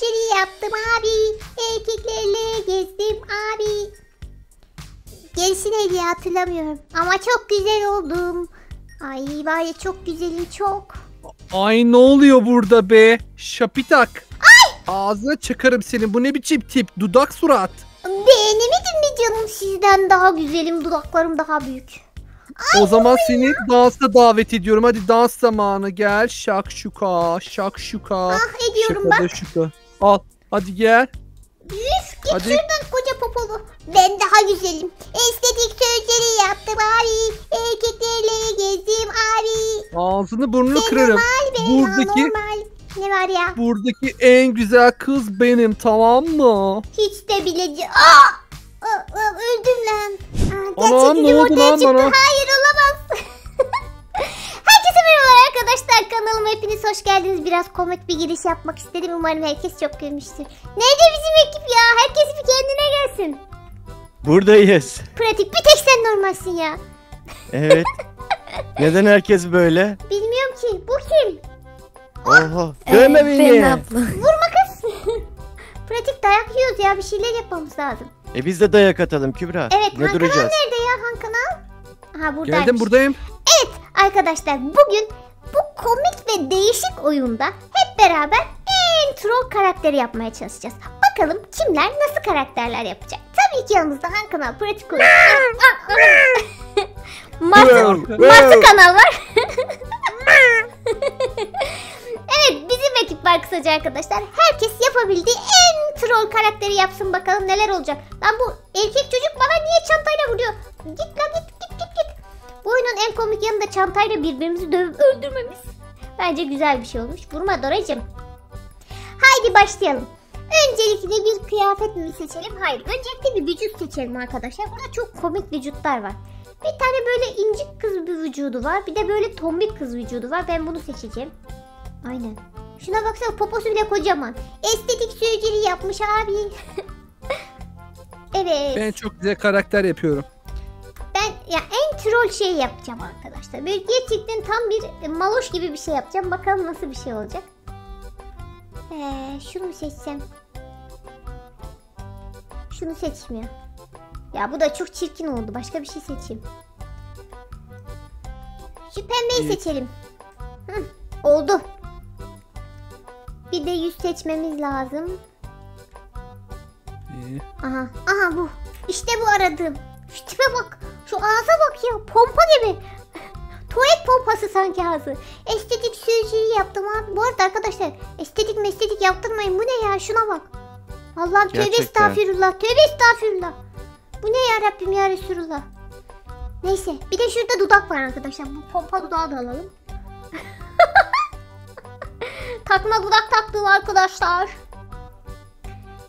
surgery yaptım abi. Erkeklerle gezdim abi. Gerisi neydi ya, hatırlamıyorum. Ama çok güzel oldum. Ay var ya çok güzelim çok. Ay ne oluyor burada be? Şapitak. Ay! Ağzına çıkarım senin. Bu ne biçim tip? Dudak surat. Beğenemedin mi canım sizden daha güzelim dudaklarım daha büyük. O zaman seni dansa davet ediyorum. Hadi dans zamanı gel. Şakşuka, şakşuka. Ah ediyorum Şaka bak. şuka. Al. Hadi gel. Üf git Hadi. şuradan koca popolu. Ben daha güzelim. Estetik surgery yaptım abi. Erkeklerle gezdim abi. Ağzını burnunu Sen kırarım. normal be Buradaki- normal. Ne var ya? Buradaki en güzel kız benim tamam mı? Hiç de bileci. Aa! Aa, öldüm lan. Aa, Anam, gerçek ne yüzüm ortaya çıktı. bana? Hayır olamaz. Arkadaşlar. Kanalıma hepiniz hoş geldiniz. Biraz komik bir giriş yapmak istedim. Umarım herkes çok gülmüştür. Nerede bizim ekip ya? Herkes bir kendine gelsin. Buradayız. Pratik bir tek sen normalsin ya. Evet. Neden herkes böyle? Bilmiyorum ki. Bu kim? Oha. Dövme beni. Vurma kız. Pratik dayak yiyoruz ya. Bir şeyler yapmamız lazım. E biz de dayak atalım Kübra. Evet ne Han duracağız? nerede ya Han Kanal? Aha buradaymış. Geldim buradayım. Evet arkadaşlar bugün bu komik ve değişik oyunda hep beraber en troll karakteri yapmaya çalışacağız. Bakalım kimler nasıl karakterler yapacak. Tabii ki yanımızda Han Kanal pratik oyun. Ah, ah, ah. Martı, Martı kanal var. evet bizim ekip var kısaca arkadaşlar. Herkes yapabildiği en troll karakteri yapsın bakalım neler olacak. Lan bu erkek çocuk bana niye çantayla vuruyor? Git lan git. Bu oyunun en komik yanı da çantayla birbirimizi dövüp öldürmemiz. Bence güzel bir şey olmuş. Vurma Doracığım. Haydi başlayalım. Öncelikle bir kıyafet mi seçelim? Hayır. Öncelikle bir vücut seçelim arkadaşlar. Burada çok komik vücutlar var. Bir tane böyle incik kız bir vücudu var. Bir de böyle tombik kız vücudu var. Ben bunu seçeceğim. Aynen. Şuna baksana poposu bile kocaman. Estetik surgery yapmış abi. evet. Ben çok güzel karakter yapıyorum. Ya en troll şey yapacağım arkadaşlar. Böyle gerçekten tam bir maloş gibi bir şey yapacağım. Bakalım nasıl bir şey olacak. Ee, şunu seçsem? Şunu seçmiyor. Ya bu da çok çirkin oldu. Başka bir şey seçeyim. Şu pembeyi seçelim. Hı, oldu. Bir de yüz seçmemiz lazım. Aha, aha bu. İşte bu aradığım. Şu tipe bak. Şu ağza bak ya. Pompa gibi. Tuvalet pompası sanki ağzı. Estetik surgery yaptım abi. Bu arada arkadaşlar estetik estetik yaptırmayın. Bu ne ya? Şuna bak. Allah'ım tövbe estağfirullah. Tövbe estağfirullah. Bu ne ya Rabbim ya Resulullah. Neyse. Bir de şurada dudak var arkadaşlar. Bu pompa dudağı da alalım. Takma dudak taktım arkadaşlar.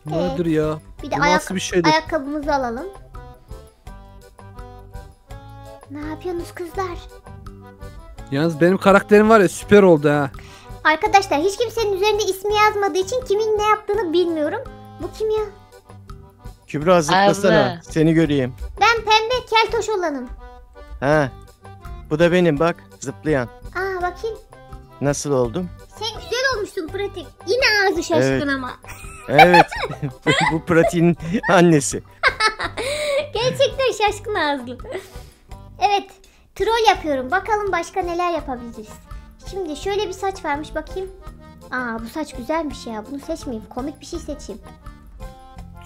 Nedir ya? Bir de ayak, bir şeydir? ayakkabımızı alalım. Ne yapıyorsunuz kızlar? Yalnız benim karakterim var ya süper oldu ha. Arkadaşlar hiç kimsenin üzerinde ismi yazmadığı için kimin ne yaptığını bilmiyorum. Bu kim ya? Kübra zıplasana. Abla. Seni göreyim. Ben pembe keltoş olanım. Ha. Bu da benim bak. Zıplayan. Aa bakayım. Nasıl oldum? Sen güzel olmuşsun pratik. Yine ağzı şaşkın Evet. ama. Evet. Bu pratiğin annesi. Gerçekten şaşkın ağızlı. Evet. Troll yapıyorum. Bakalım başka neler yapabiliriz. Şimdi şöyle bir saç varmış bakayım. Aa bu saç güzelmiş ya. Bunu seçmeyeyim. Komik bir şey seçeyim.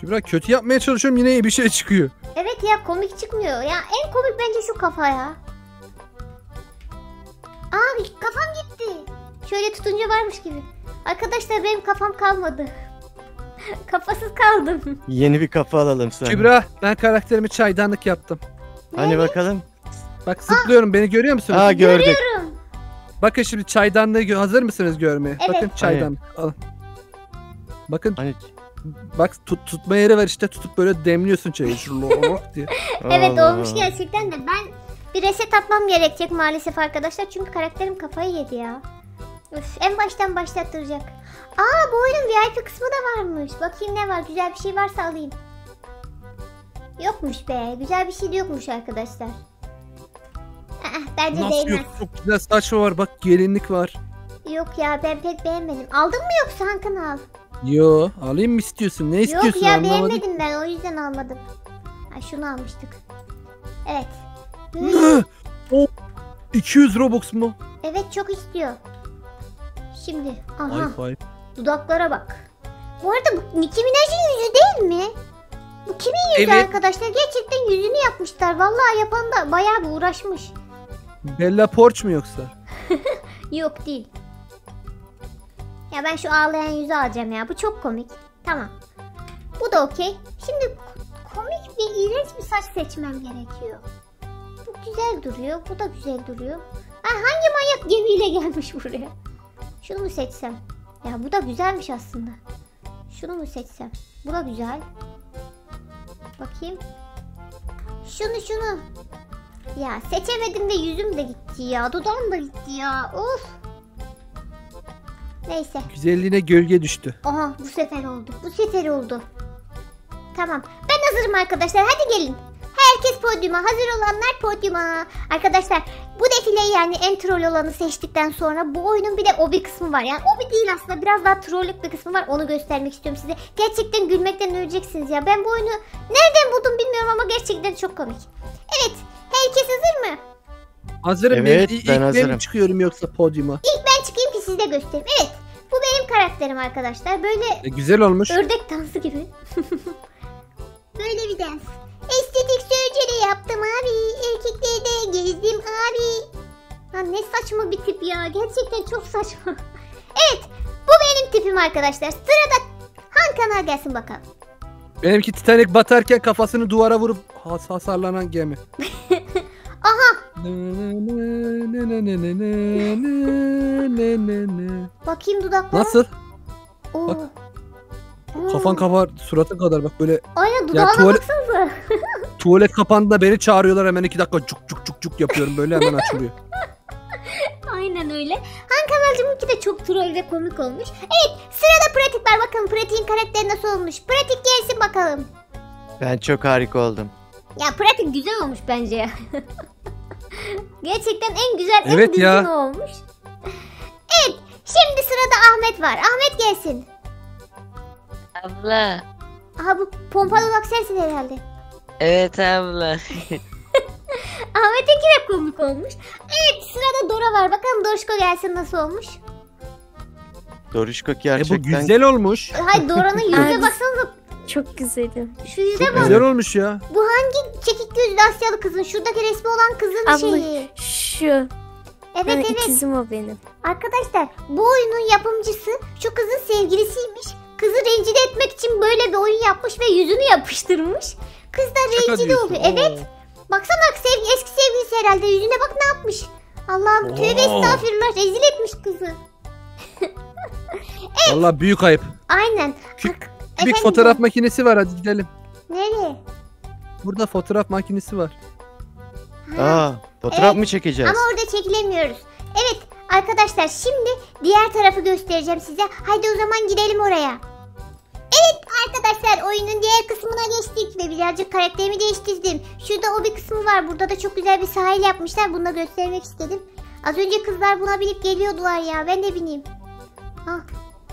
Kübra kötü yapmaya çalışıyorum yine iyi bir şey çıkıyor. Evet ya komik çıkmıyor. Ya en komik bence şu kafa ya. Aa kafam gitti. Şöyle tutunca varmış gibi. Arkadaşlar benim kafam kalmadı. Kafasız kaldım. Yeni bir kafa alalım sana. Kübra ben karakterimi çaydanlık yaptım. Hani bakalım. Bak zıplıyorum beni görüyor musunuz? Aa gördük. Görüyorum. Bakın şimdi çaydanlığı gö- hazır mısınız görmeye? Evet. Bakın çaydanlık. Alın. Bakın Hani bak tut, tutma yeri var işte tutup böyle demliyorsun çayı. Diye. Evet Allah. olmuş gerçekten de ben bir reset atmam gerekecek maalesef arkadaşlar. Çünkü karakterim kafayı yedi ya. Üf, en baştan başlattıracak. Aa bu oyunun VIP kısmı da varmış. Bakayım ne var güzel bir şey varsa alayım. Yokmuş be. Güzel bir şey de yokmuş arkadaşlar. Aa, bence Nasıl değmez. yok? Çok güzel saç var bak gelinlik var. Yok ya ben pek beğenmedim. Aldın mı yoksa Hakan al? Yo alayım mı istiyorsun? Ne istiyorsun Yok ya anlamadım. beğenmedim ben o yüzden almadım. Ha şunu almıştık. Evet. Hı, o 200 Robux mu? evet çok istiyor. Şimdi aha Ay ay. dudaklara bak. Bu arada bu Nicki Minaj'ın yüzü değil mi? Bu kimin yüzü Evet. arkadaşlar? Gerçekten yüzünü yapmışlar. Vallahi yapan da bayağı bir uğraşmış. Bella Porch mu yoksa? Yok değil. Ya ben şu ağlayan yüzü alacağım ya. Bu çok komik. Tamam. Bu da okey. Şimdi ko- komik bir iğrenç bir saç seçmem gerekiyor. Bu güzel duruyor. Bu da güzel duruyor. Ay hangi manyak gemiyle gelmiş buraya? Şunu mu seçsem? Ya bu da güzelmiş aslında. Şunu mu seçsem? Bu da güzel. Bakayım. Şunu şunu. Ya seçemedim de yüzüm de gitti ya. Dudağım da gitti ya. Of. Neyse. Güzelliğine gölge düştü. Aha bu sefer oldu. Bu sefer oldu. Tamam. Ben hazırım arkadaşlar. Hadi gelin. Herkes podyuma. Hazır olanlar podyuma. Arkadaşlar bu defileyi yani en troll olanı seçtikten sonra bu oyunun bir de obi kısmı var. Yani obi değil aslında biraz daha trollük bir kısmı var. Onu göstermek istiyorum size. Gerçekten gülmekten öleceksiniz ya. Ben bu oyunu nereden buldum bilmiyorum ama gerçekten çok komik. Evet. Herkes hazır mı? Hazırım Evet, ben, ilk ben ben hazırım. çıkıyorum yoksa podyuma. İlk ben çıkayım ki size de göstereyim. Evet. Bu benim karakterim arkadaşlar. Böyle E, güzel olmuş. Ördek dansı gibi. Böyle bir dans. Estetik surgery yaptım abi. Erkeklerde gezdim abi. Lan ne saçma bir tip ya. Gerçekten çok saçma. evet. Bu benim tipim arkadaşlar. Sırada Han kanal gelsin bakalım. Benimki Titanic batarken kafasını duvara vurup has hasarlanan gemi. Aha. Bakayım dudaklara. Nasıl? Oo. Bak. Kafan kabar suratın kadar bak böyle Aynen dudağına tuvalet- baksanıza. tuvalet kapağında beni çağırıyorlar hemen iki dakika cuk cuk cuk cuk yapıyorum böyle hemen açılıyor. Aynen öyle. Han kanalcımınki de çok troll ve komik olmuş. Evet sırada pratik var. Bakalım pratiğin karakteri nasıl olmuş. Pratik gelsin bakalım. Ben çok harika oldum. Ya pratik güzel olmuş bence ya. Gerçekten en güzel, en Evet düzgün ya. olmuş. Evet, şimdi sırada Ahmet var. Ahmet gelsin. Abla. Aha bu pompalı bak sensin herhalde. Evet abla. Ahmet'inki de komik olmuş. Evet, sırada Dora var. Bakalım Doruşko gelsin nasıl olmuş. Doruşko E bu gerçekten güzel olmuş. Hay Dora'nın yüzüne baksanıza. Çok güzelim. Şu yüze Çok bak. güzel olmuş ya. Bu hangi çekik gözlü Asyalı kızın? Şuradaki resmi olan kızın Abla şeyi. şu. Evet Evet, evet. ikizim o benim. Arkadaşlar bu oyunun yapımcısı şu kızın sevgilisiymiş. Kızı rencide etmek için böyle bir oyun yapmış ve yüzünü yapıştırmış. Kız da Şaka rencide diyorsun. oluyor. Evet. Baksana sevgi, eski sevgilisi herhalde yüzüne bak ne yapmış. Allah'ım tövbe Oo. estağfurullah rezil etmiş kızı. Vallahi büyük ayıp. Aynen. Küçük Bak, Bir efendim, fotoğraf makinesi var hadi gidelim. Nereye? Burada fotoğraf makinesi var. Ha, Aa, fotoğraf Evet. mı çekeceğiz? Ama orada çekilemiyoruz. Evet arkadaşlar şimdi diğer tarafı göstereceğim size. Haydi o zaman gidelim oraya. Evet arkadaşlar oyunun diğer kısmına geçtik ve birazcık karakterimi değiştirdim. Şurada o bir kısmı var. Burada da çok güzel bir sahil yapmışlar. Bunu da göstermek istedim. Az önce kızlar buna binip geliyordular ya. Ben de bineyim. Ah.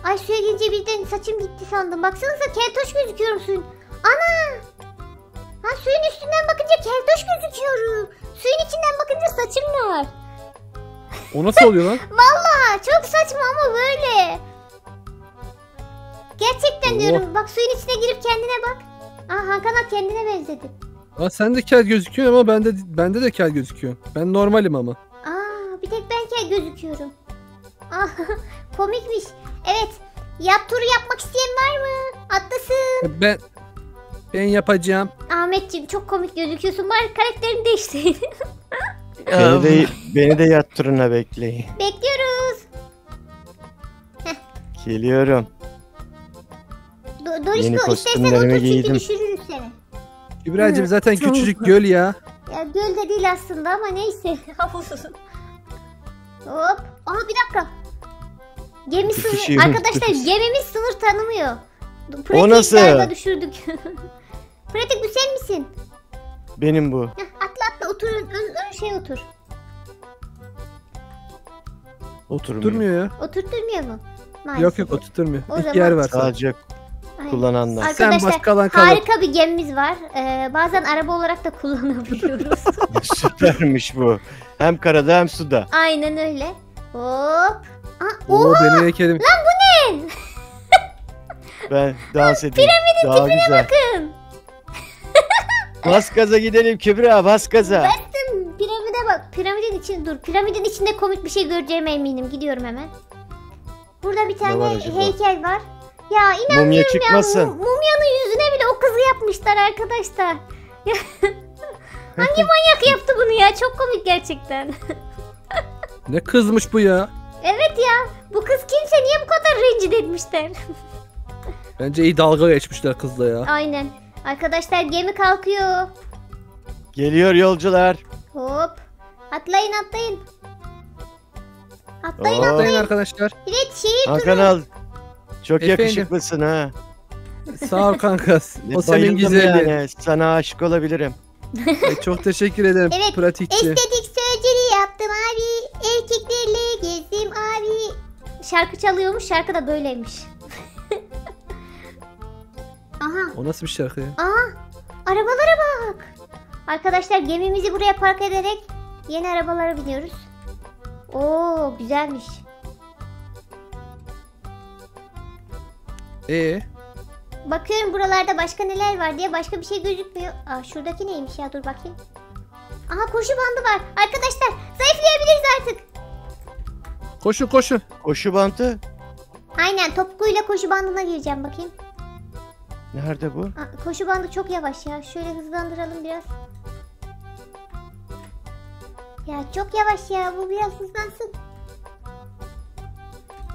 Ay suya girince birden saçım gitti sandım. Baksanıza keltoş gözüküyorum suyun. Ana! Ha suyun üstünden bakınca keltoş gözüküyorum. Suyun içinden bakınca saçım var. O nasıl oluyor lan? Vallahi çok saçma ama böyle. Gerçekten Oh. diyorum. Bak suyun içine girip kendine bak. Aa Hakan Ak kendine benzedi. Aa, sen de kel gözüküyor ama bende bende de kel gözüküyor. Ben normalim ama. Aa bir tek ben kel gözüküyorum. Aa komikmiş. Evet. Yat turu yapmak isteyen var mı? Atlasın. Ben ben yapacağım. Ahmetciğim çok komik gözüküyorsun. Bari karakterini değiştir. Beni de, beni de yat turuna bekleyin. Bekliyoruz. Geliyorum. Do Yeni Dorişko istersen kostümlerimi otur çünkü giydim. düşürürüz seni. İbrahim'cim zaten küçücük göl ya. Ya göl de değil aslında ama neyse. Hop. Aa bir dakika. Gemi sınır. Tutuşuyor, Arkadaşlar gemimiz sınır tanımıyor. Pratik nasıl? galiba düşürdük. Pratik bu sen misin? Benim bu. Heh, atla atla otur ön, ön, şey otur. Oturmuyor. Durmuyor ya. Oturtturmuyor mu? Maalesef. Yok yok o tutturmuyor. O İlk zaman- yer var. Sadece kullananlar. Ar- Sen Arkadaşlar, bas kalan kalır. Harika bir gemimiz var. Ee, bazen araba olarak da kullanabiliyoruz. Süpermiş bu. Hem karada hem suda. Aynen öyle. Hop. Aa, Oo oha! benim heykelim. Ben dans edeyim. Daha güzel. Bakın. Bas gaza gidelim Kübra bas gaza. Bastım. Piramide bak. Piramidin içinde dur. Piramidin içinde komik bir şey göreceğime eminim. Gidiyorum hemen. Burada bir tane var acaba? heykel var. Ya inanmıyorum Mumya ya. çıkmasın. Mum- Mumyanın yüzüne bile o kızı yapmışlar arkadaşlar. Ya- Hangi manyak yaptı bunu ya? Çok komik gerçekten. Ne kızmış bu ya. Evet ya. Bu kız kimse niye bu kadar rencide etmişler? Bence iyi dalga geçmişler kızla ya. Aynen. Arkadaşlar gemi kalkıyor. Geliyor yolcular. Hop. Atlayın atlayın. Atlayın Oo. atlayın. Atlayın arkadaşlar. Evet şehir Hakan turu. al. Çok Efendim? yakışıklısın ha. Sağ ol kanka. o senin Bayıldım güzelliğin. yani. Sana aşık olabilirim. Ay, çok teşekkür ederim. Evet, Pratikçi. Estetik yaptım abi. Erkeklerle gezdim abi. Şarkı çalıyormuş. Şarkı da böyleymiş. Aha. O nasıl bir şarkı ya? Aa. Arabalara bak. Arkadaşlar gemimizi buraya park ederek yeni arabalara biniyoruz. Oo güzelmiş. Ee, Bakıyorum buralarda başka neler var diye başka bir şey gözükmüyor. Aa şuradaki neymiş ya dur bakayım. Aha koşu bandı var. Arkadaşlar zayıflayabiliriz artık. koşun koşun. Koşu bantı. Aynen topukuyla koşu bandına gireceğim bakayım. Nerede bu? Aa, koşu bandı çok yavaş ya. Şöyle hızlandıralım biraz. Ya çok yavaş ya. Bu biraz hızlansın.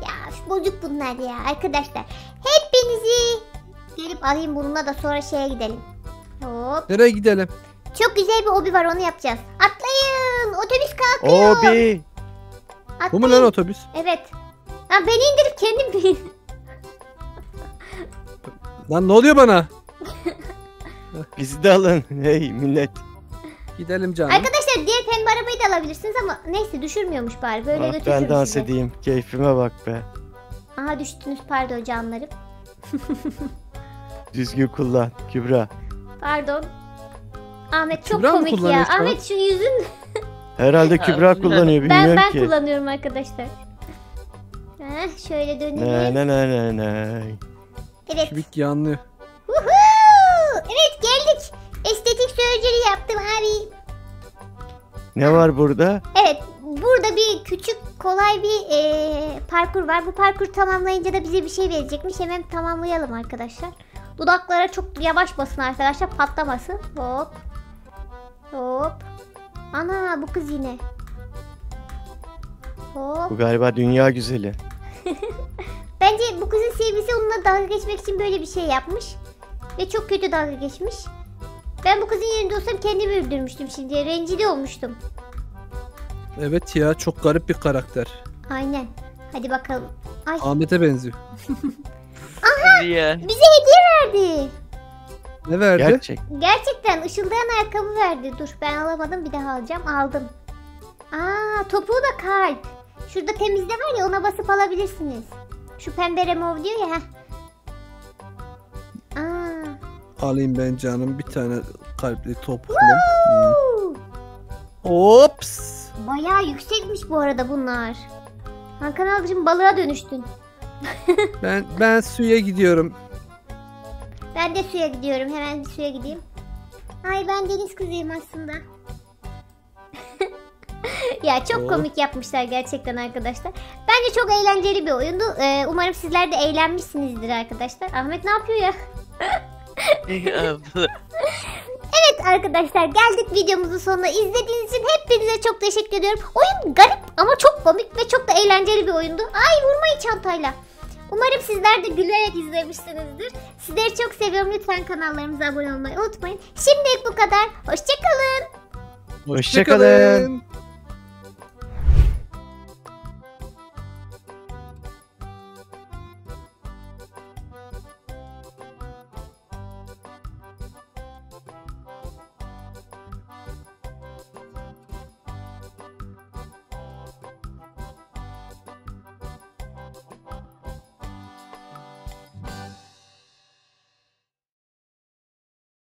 Ya bozuk bunlar ya arkadaşlar. Hepinizi gelip alayım bununla da sonra şeye gidelim. Hop. Nereye gidelim? Çok güzel bir obi var onu yapacağız. Atlayın. Otobüs kalkıyor. Obi. Bu mu Atlayın. lan otobüs? Evet. Ha, beni indirip kendim bin. Lan ne oluyor bana? Bizi de alın. Hey millet. Gidelim canım. Arkadaşlar diğer pembe arabayı da alabilirsiniz ama neyse düşürmüyormuş bari. Böyle Ah, götürürüm ben dans sizi. edeyim. Keyfime bak be. Aha düştünüz pardon canlarım. Düzgün kullan Kübra. Pardon. Ahmet çok Kübra mı komik ya. kullanıyor şu an? Ahmet şu yüzün Herhalde Kübra Abi, kullanıyor ben bilmiyorum ben ki. kullanıyorum arkadaşlar. Heh, şöyle Ne dönelim. ne ne ne ne. Evet. Kübik yanlıyor. Woohoo! Evet geldik. Estetik surgery yaptım abi. Ne var burada? Evet burada bir küçük kolay bir eee, parkur var. Bu parkur tamamlayınca da bize bir şey verecekmiş. Hemen tamamlayalım arkadaşlar. Dudaklara çok yavaş basın arkadaşlar patlamasın. Hop. Hop. Ana bu kız yine. Hop. Bu galiba dünya güzeli. Bence bu kızın sevgisi onunla dalga geçmek için böyle bir şey yapmış. Ve çok kötü dalga geçmiş. Ben bu kızın yerinde olsam kendimi öldürmüştüm şimdi. Rencide olmuştum. Evet ya çok garip bir karakter. Aynen. Hadi bakalım. Ay Ahmet'e benziyor. ya. bize hediye verdi. Ne verdi? Gerçek. Gerçekten ışıldayan ayakkabı verdi. Dur ben alamadım bir daha alacağım. Aldım. Aa topuğu da kalp. Şurada temizle var ya ona basıp alabilirsiniz. Şu pembe remove diyor ya. heh. Aa. Alayım ben canım bir tane kalpli topuklum. Hmm. Ops. Bayağı yüksekmiş bu arada bunlar. Hakan ablacığım balığa dönüştün. Ben ben suya gidiyorum. Ben de suya gidiyorum. Hemen bir suya gideyim. Ay ben deniz kızıyım aslında. ya çok komik yapmışlar gerçekten arkadaşlar. Bence çok eğlenceli bir oyundu. Ee, umarım sizler de eğlenmişsinizdir arkadaşlar. Ahmet ne yapıyor ya? Evet arkadaşlar geldik videomuzun sonuna. İzlediğiniz için hepinize çok teşekkür ediyorum. Oyun garip ama çok komik ve çok da eğlenceli bir oyundu. Ay vurmayın çantayla. Umarım sizler de gülerek izlemişsinizdir. Sizleri çok seviyorum. Lütfen kanallarımıza abone olmayı unutmayın. Şimdilik bu kadar. Hoşçakalın. Hoşçakalın.